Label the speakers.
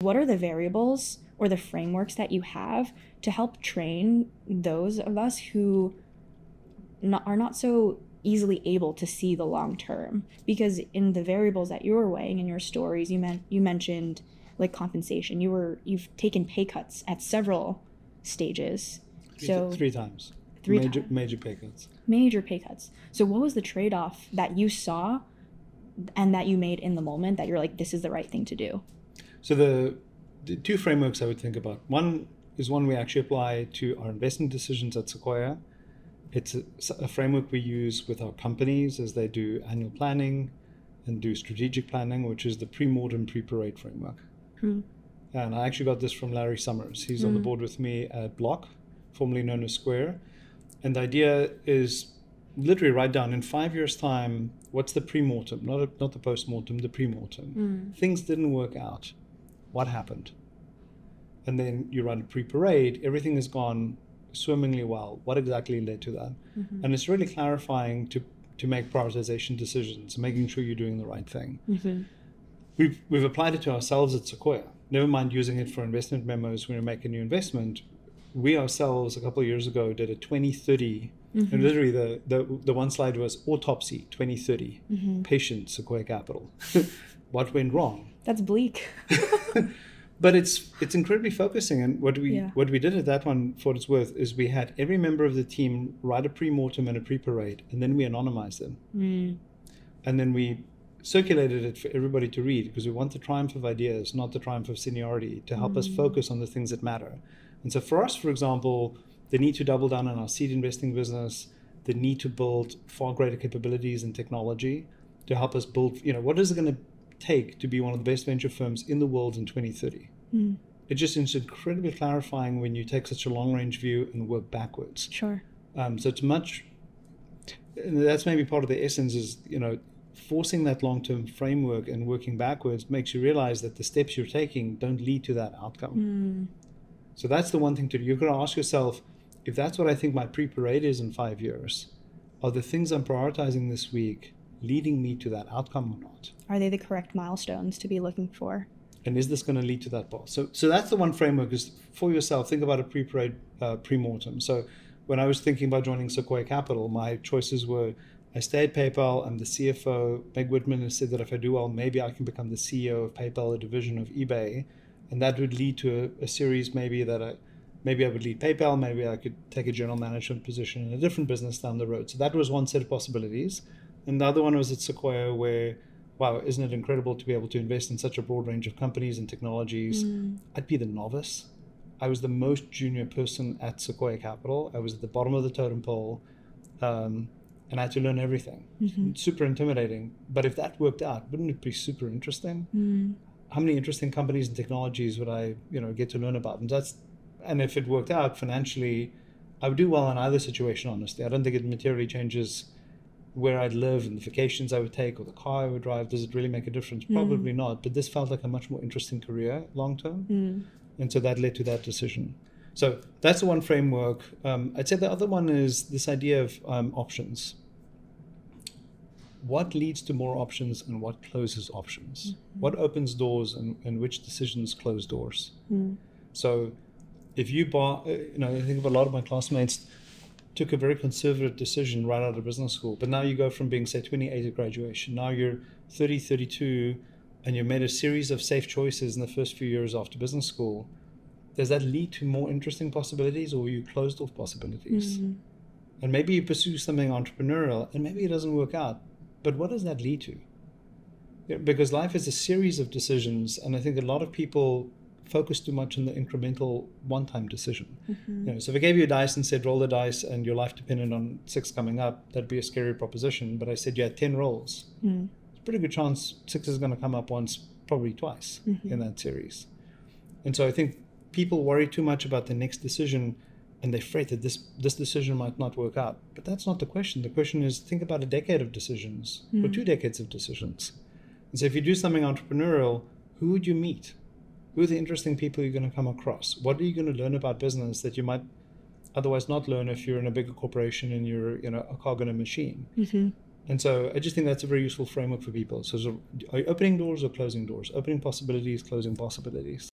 Speaker 1: What are the variables or the frameworks that you have to help train those of us who not, are not so easily able to see the long term? Because in the variables that you were weighing in your stories, you meant you mentioned like compensation. You were you've taken pay cuts at several stages.
Speaker 2: Three,
Speaker 1: So
Speaker 2: three times.
Speaker 1: Three
Speaker 2: major,
Speaker 1: times.
Speaker 2: Major pay cuts.
Speaker 1: major pay cuts. So what was the trade off that you saw and that you made in the moment that you're like, this is the right thing to do?
Speaker 2: So the, the two frameworks I would think about. One is one we actually apply to our investment decisions at Sequoia. It's a, a framework we use with our companies as they do annual planning and do strategic planning, which is the pre-mortem pre-parade framework.
Speaker 1: Hmm.
Speaker 2: And I actually got this from Larry Summers. He's on the
Speaker 1: Mm.
Speaker 2: board with me at Block, formerly known as Square. And the idea is literally write down in five years' time what's the pre-mortem, not a, not the post-mortem, the pre-mortem. Things didn't work out. What happened? And then you run a pre-parade. Everything has gone swimmingly well. What exactly led to that?
Speaker 1: Mm-hmm.
Speaker 2: And it's really clarifying to to make prioritization decisions, making sure you're doing the right thing.
Speaker 1: Mm-hmm.
Speaker 2: We've, we've applied it to ourselves at Sequoia. Never mind using it for investment memos when we make a new investment. We ourselves, a couple of years ago, did a 2030,
Speaker 1: Mm-hmm.
Speaker 2: and literally the, the, the one slide was autopsy 2030,
Speaker 1: Mm-hmm.
Speaker 2: patient Sequoia Capital. what went wrong?
Speaker 1: That's bleak.
Speaker 2: But it's it's incredibly focusing, and what we
Speaker 1: Yeah.
Speaker 2: what we did at that one, for what it's worth, is we had every member of the team write a pre-mortem and a pre-parade, and then we anonymized them
Speaker 1: Mm.
Speaker 2: and then we circulated it for everybody to read because we want the triumph of ideas, not the triumph of seniority, to help us focus on the things that matter. And so for us, for example, the need to double down on our seed investing business, the need to build far greater capabilities in technology to help us build, you know, what is it going to take to be one of the best venture firms in the world in 2030?
Speaker 1: Mm.
Speaker 2: It just is incredibly clarifying when you take such a long range view and work backwards.
Speaker 1: Sure.
Speaker 2: Um, so it's much, and that's maybe part of the essence is, you know, forcing that long term framework and working backwards makes you realize that the steps you're taking don't lead to that outcome.
Speaker 1: Mm.
Speaker 2: So that's the one thing to do. You've got to ask yourself if that's what I think my pre parade is in five years, are the things I'm prioritizing this week leading me to that outcome or not?
Speaker 1: Are they the correct milestones to be looking for?
Speaker 2: and is this going to lead to that path? So, so that's the one framework is for yourself. Think about a pre-parade, uh, pre-mortem. So, when I was thinking about joining Sequoia Capital, my choices were: I stay at PayPal. I'm the CFO. Meg Whitman has said that if I do well, maybe I can become the CEO of PayPal, a division of eBay, and that would lead to a, a series maybe that I. Maybe I would lead PayPal. Maybe I could take a general management position in a different business down the road. So that was one set of possibilities. And the other one was at Sequoia, where wow, isn't it incredible to be able to invest in such a broad range of companies and technologies?
Speaker 1: Mm.
Speaker 2: I'd be the novice. I was the most junior person at Sequoia Capital. I was at the bottom of the totem pole, um, and I had to learn everything.
Speaker 1: Mhm.
Speaker 2: Super intimidating. But if that worked out, wouldn't it be super interesting?
Speaker 1: Mm.
Speaker 2: How many interesting companies and technologies would I, you know, get to learn about? And that's, and if it worked out financially, I would do well in either situation. Honestly, I don't think it materially changes where I'd live and the vacations I would take or the car I would drive. Does it really make a difference? Probably not. But this felt like a much more interesting career long term.
Speaker 1: Mm.
Speaker 2: And so that led to that decision. So that's the one framework. Um, I'd say the other one is this idea of um, options. What leads to more options and what closes options? What opens doors and, and which decisions close doors?
Speaker 1: Mm.
Speaker 2: So if you bar, uh, you know, I think of a lot of my classmates took a very conservative decision right out of business school. But now you go from being, say, 28 at graduation, now you're 30, 32, and you made a series of safe choices in the first few years after business school. Does that lead to more interesting possibilities or you closed off possibilities?
Speaker 1: Mm.
Speaker 2: And maybe you pursue something entrepreneurial and maybe it doesn't work out. But what does that lead to? Because life is a series of decisions, and I think a lot of people focus too much on the incremental one-time decision.
Speaker 1: Mhm.
Speaker 2: You know, so if I gave you a dice and said roll the dice and your life depended on six coming up, that'd be a scary proposition. But I said you had ten rolls.
Speaker 1: Mm.
Speaker 2: It's a pretty good chance six is going to come up once, probably twice
Speaker 1: Mhm.
Speaker 2: in that series. And so I think people worry too much about the next decision and they fret that this this decision might not work out. But that's not the question. The question is think about a decade of decisions or
Speaker 1: Mm.
Speaker 2: two decades of decisions. And so if you do something entrepreneurial, who would you meet? Who are the interesting people you're going to come across? What are you going to learn about business that you might otherwise not learn if you're in a bigger corporation and you're you know a cog in a machine?
Speaker 1: Mhm.
Speaker 2: And so I just think that's a very useful framework for people. So, so are you opening doors or closing doors? Opening possibilities, closing possibilities.